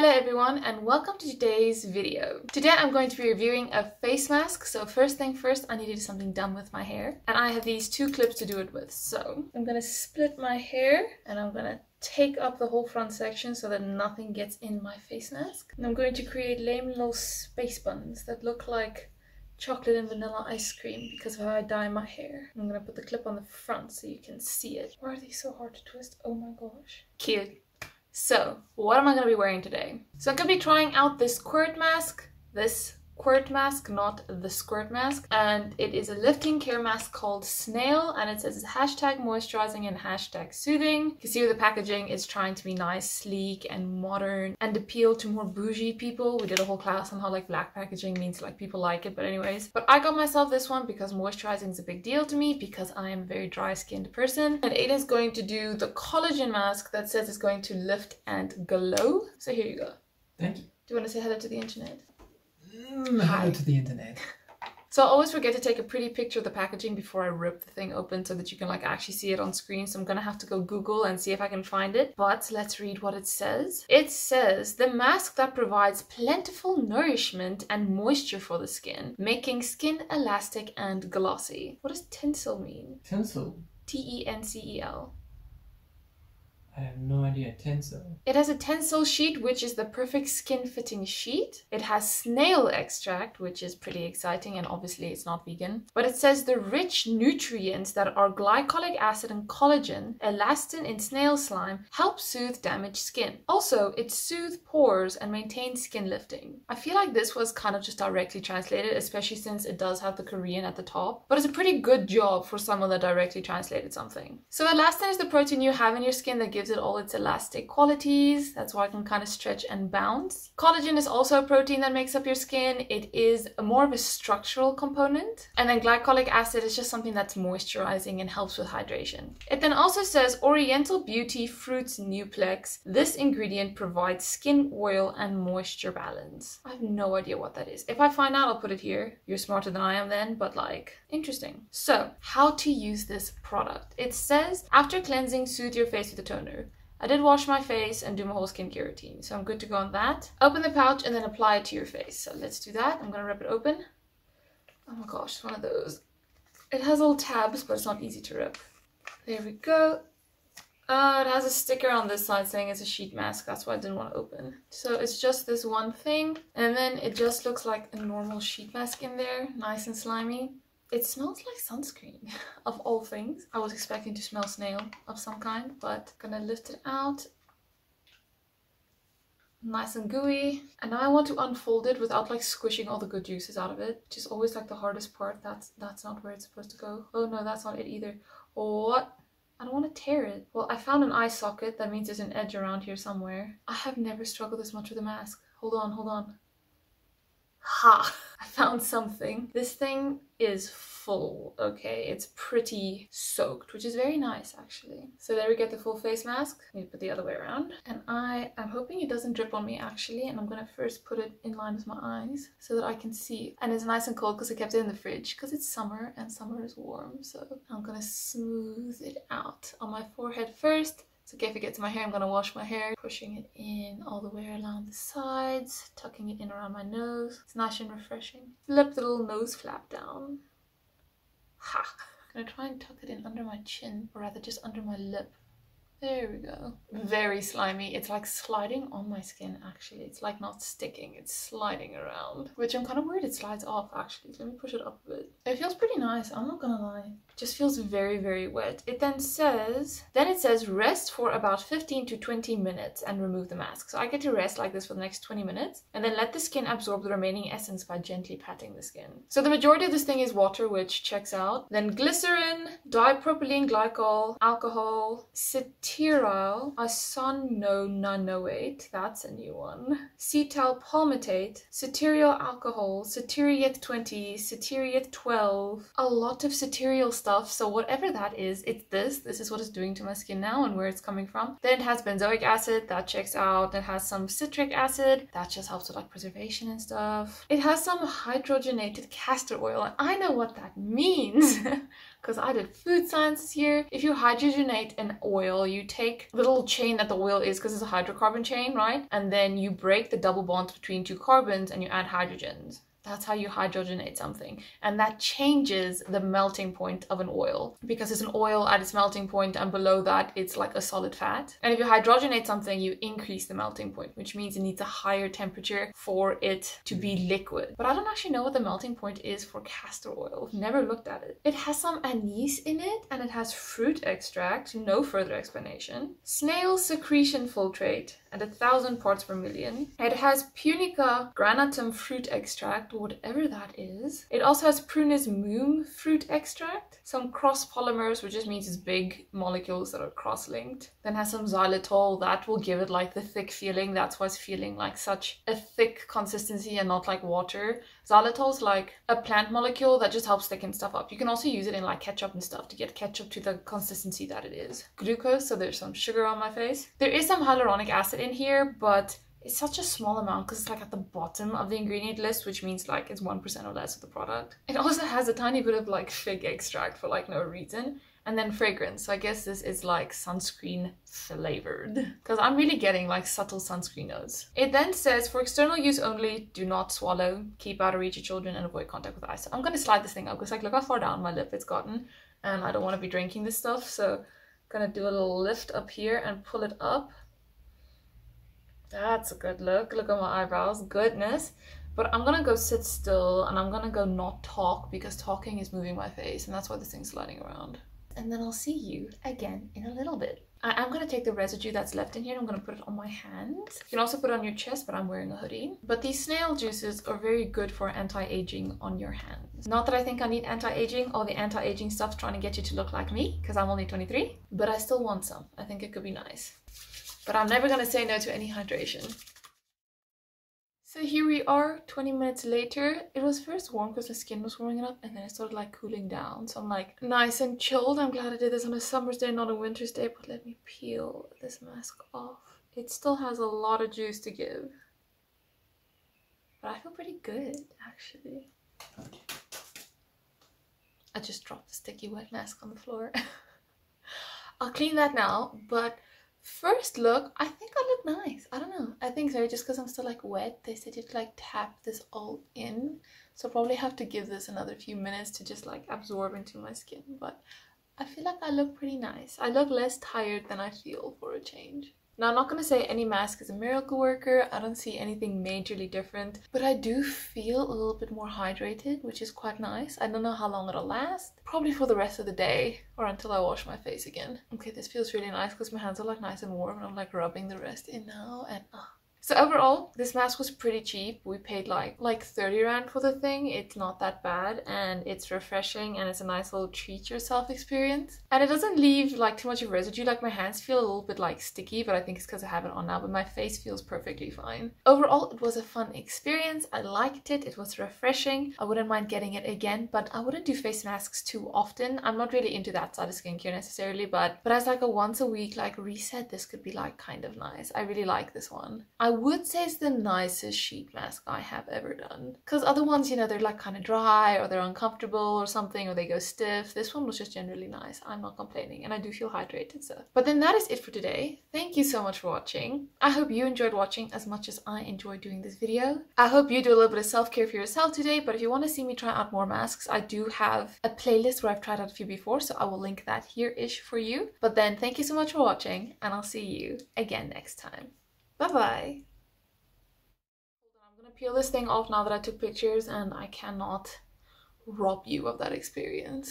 Hello everyone and welcome to today's video. Today I'm going to be reviewing a face mask. So first thing first, I need to do something dumb with my hair. And I have these two clips to do it with. So I'm gonna split my hair and I'm gonna take up the whole front section so that nothing gets in my face mask. And I'm going to create lame little space buns that look like chocolate and vanilla ice cream because of how I dye my hair. I'm gonna put the clip on the front so you can see it. Why are these so hard to twist? Oh my gosh. Cute. So, what am I going to be wearing today? So I'm going to be trying out this squirt mask, this Quret mask, not the squirt mask. And it is a lifting care mask called Snail. And it says hashtag moisturizing and hashtag soothing. You can see the packaging is trying to be nice, sleek, and modern and appeal to more bougie people. We did a whole class on how like black packaging means like people like it. But anyways, but I got myself this one because moisturizing is a big deal to me because I am a very dry skinned person. And Aiden's going to do the collagen mask that says it's going to lift and glow. So here you go. Thank you. Do you want to say hello to the internet? Mm, hello to the internet. So I always forget to take a pretty picture of the packaging before I rip the thing open so that you can like actually see it on screen. So I'm gonna have to go Google and see if I can find it. But let's read what it says. It says the mask that provides plentiful nourishment and moisture for the skin, making skin elastic and glossy. What does tencel mean? Tencel. T-E-N-C-E-L. I have no idea. Tencel. It has a tencel sheet, which is the perfect skin fitting sheet. It has snail extract, which is pretty exciting, and obviously it's not vegan. But it says the rich nutrients that are glycolic acid and collagen, elastin in snail slime, help soothe damaged skin. Also, it soothes pores and maintains skin lifting. I feel like this was kind of just directly translated, especially since it does have the Korean at the top. But it's a pretty good job for someone that directly translated something. So elastin is the protein you have in your skin that gives it all its elastic qualities. That's why it can kind of stretch and bounce. Collagen is also a protein that makes up your skin. It is more of a structural component. And then glycolic acid is just something that's moisturizing and helps with hydration. It then also says Oriental Beauty Fruits Nuplex. This ingredient provides skin oil and moisture balance. I have no idea what that is. If I find out, I'll put it here. You're smarter than I am then, but like, interesting. So, how to use this product. It says, after cleansing, soothe your face with a toner. I did wash my face and do my whole skincare routine, so I'm good to go on that. Open the pouch and then apply it to your face. So let's do that. I'm gonna rip it open. Oh my gosh, it's one of those. It has little tabs, but it's not easy to rip. There we go. Uh, it has a sticker on this side saying it's a sheet mask. That's why I didn't want to open. So it's just this one thing. And then it just looks like a normal sheet mask in there. Nice and slimy. It smells like sunscreen, of all things. I was expecting to smell snail of some kind, but gonna lift it out. Nice and gooey. And now I want to unfold it without like squishing all the good juices out of it, which is always like the hardest part. That's that's not where it's supposed to go. Oh no, that's not it either. What? I don't want to tear it. Well, I found an eye socket. That means there's an edge around here somewhere. I have never struggled this much with a mask. Hold on, hold on. Ha! I found something. This thing is full, okay? It's pretty soaked, which is very nice actually. So there we get the full face mask. Need to put the other way around. And I am hoping it doesn't drip on me actually. And I'm gonna first put it in line with my eyes so that I can see. And it's nice and cold because I kept it in the fridge because it's summer and summer is warm. So I'm gonna smooth it out on my forehead first so okay, if it gets in my hair, I'm gonna wash my hair, pushing it in all the way around the sides, tucking it in around my nose. It's nice and refreshing. Flip the little nose flap down. Ha! I'm gonna try and tuck it in under my chin, or rather just under my lip. There we go. Very slimy. It's like sliding on my skin actually. It's like not sticking, it's sliding around. Which I'm kind of worried it slides off actually. Let me push it up a bit. It feels pretty nice, I'm not gonna lie. Just feels very, very wet. It then says, then it says rest for about 15 to 20 minutes and remove the mask. So I get to rest like this for the next 20 minutes and then let the skin absorb the remaining essence by gently patting the skin. So the majority of this thing is water, which checks out. Then glycerin, dipropylene glycol, alcohol, cetearyl isononanoate, that's a new one. Cetyl palmitate, cetearyl alcohol, ceteareth 20, ceteareth 12, a lot of cetearyl stuff stuff. So whatever that is, it's this. This is what it's doing to my skin now and where it's coming from. Then it has benzoic acid that checks out. It has some citric acid that just helps with like preservation and stuff. It has some hydrogenated castor oil and I know what that means. because I did food science here. If you hydrogenate an oil, you take the little chain that the oil is because it's a hydrocarbon chain, right? And then you break the double bonds between two carbons and you add hydrogens. That's how you hydrogenate something. And that changes the melting point of an oil because it's an oil at its melting point and below that it's like a solid fat. And if you hydrogenate something, you increase the melting point, which means it needs a higher temperature for it to be liquid. But I don't actually know what the melting point is for castor oil. Never looked at it. It has some anise in it and it has fruit extract, no further explanation. Snail secretion filtrate at a thousand parts per million. It has Punica granatum fruit extract, whatever that is. It also has Prunus mume fruit extract, some cross polymers, which just means it's big molecules that are cross-linked. Then has some xylitol that will give it like the thick feeling. That's why it's feeling like such a thick consistency and not like water. Xylitol is like a plant molecule that just helps thicken stuff up. You can also use it in like ketchup and stuff to get ketchup to the consistency that it is. Glucose, so there's some sugar on my face. There is some hyaluronic acid in here, but it's such a small amount because it's like at the bottom of the ingredient list, which means like it's 1% or less of the product. It also has a tiny bit of like fig extract for like no reason. And then fragrance. So I guess this is like sunscreen flavored because I'm really getting like subtle sunscreen notes. It then says for external use only, do not swallow, keep out of reach of children and avoid contact with ice. So I'm going to slide this thing up because like look how far down my lip it's gotten and I don't want to be drinking this stuff. So I'm going to do a little lift up here and pull it up that's a good look. Look at my eyebrows. Goodness. But I'm gonna go sit still and I'm gonna go not talk because talking is moving my face and that's why this thing's sliding around. And then I'll see you again in a little bit. I am going to take the residue that's left in here and I'm going to put it on my hands. You can also put it on your chest, but I'm wearing a hoodie. But these snail juices are very good for anti-aging on your hands. Not that I think I need anti-aging. All the anti-aging stuff's trying to get you to look like me because I'm only 23. But I still want some. I think it could be nice. But I'm never gonna say no to any hydration. So here we are, 20 minutes later. It was first warm because the skin was warming up and then it started like cooling down. So I'm like nice and chilled. I'm glad I did this on a summer's day, not a winter's day. But let me peel this mask off. It still has a lot of juice to give. But I feel pretty good, actually. I just dropped the sticky wet mask on the floor. I'll clean that now, but First look, I think I look nice. I don't know. I think so, just because I'm still like wet. They said you'd like tap this all in. So probably have to give this another few minutes to just like absorb into my skin. But I feel like I look pretty nice. I look less tired than I feel for a change. Now, I'm not going to say any mask is a miracle worker. I don't see anything majorly different, but I do feel a little bit more hydrated, which is quite nice. I don't know how long it'll last. Probably for the rest of the day or until I wash my face again. Okay, this feels really nice because my hands are like nice and warm and I'm like rubbing the rest in now and uh, so overall, this mask was pretty cheap. We paid like like 30 rand for the thing. It's not that bad and it's refreshing and it's a nice little treat yourself experience. And it doesn't leave like too much of residue. Like my hands feel a little bit like sticky, but I think it's because I have it on now, but my face feels perfectly fine. Overall, it was a fun experience. I liked it. It was refreshing. I wouldn't mind getting it again, but I wouldn't do face masks too often. I'm not really into that side of skincare necessarily, but but as like a once a week like reset, this could be like kind of nice. I really like this one. I would say it's the nicest sheet mask I have ever done. Because other ones, you know, they're like kind of dry or they're uncomfortable or something or they go stiff. This one was just generally nice. I'm not complaining and I do feel hydrated so. But then that is it for today. Thank you so much for watching. I hope you enjoyed watching as much as I enjoyed doing this video. I hope you do a little bit of self-care for yourself today, but if you want to see me try out more masks, I do have a playlist where I've tried out a few before, so I will link that here-ish for you. But then thank you so much for watching and I'll see you again next time. I'm gonna peel this thing off now that I took pictures and I cannot rob you of that experience.